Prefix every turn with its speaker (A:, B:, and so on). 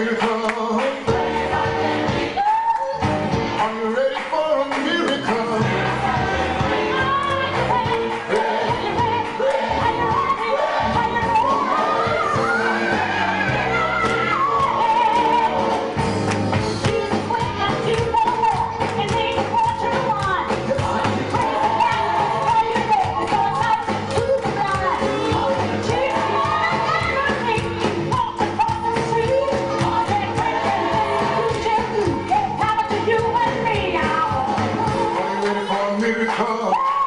A: Here Oh.